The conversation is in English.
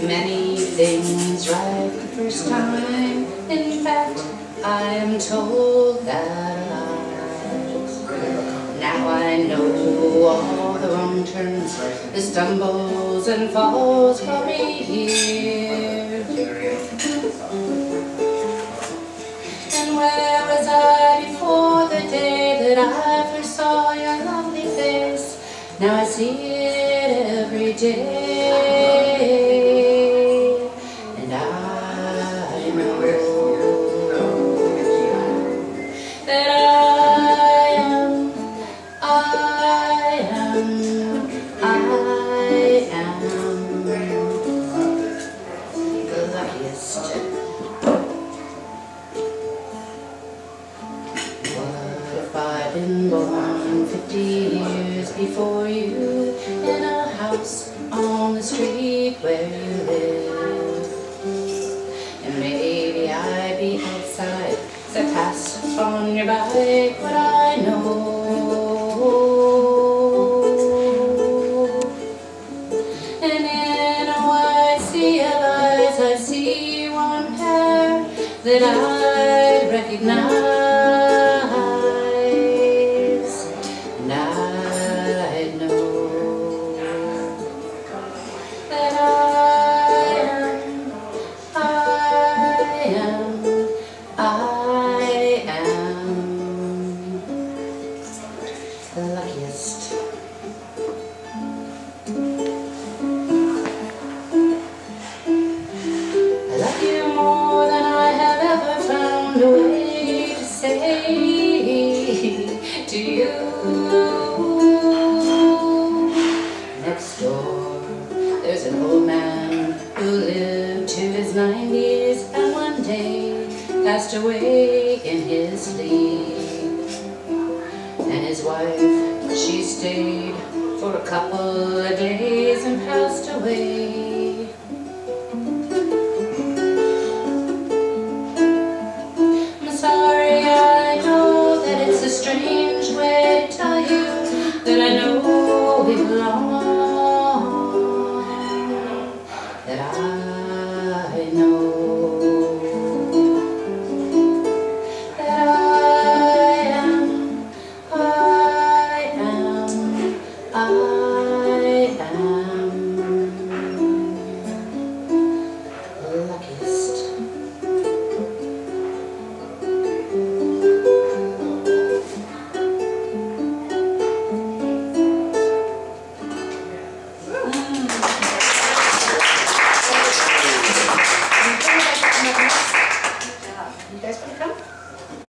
many things right the first time. In fact, I'm told that I, now I know all the wrong turns, the stumbles and falls for me here. And where was I before the day that I first saw your lovely face? Now I see it every day. Been born 50 years before you in a house on the street where you live. And maybe I'd be outside, so pass on your bike, but I know. And in a white sea of eyes, I see one pair that I recognize. 90s and one day passed away in his sleep. And his wife, she stayed for a couple of days and passed away. I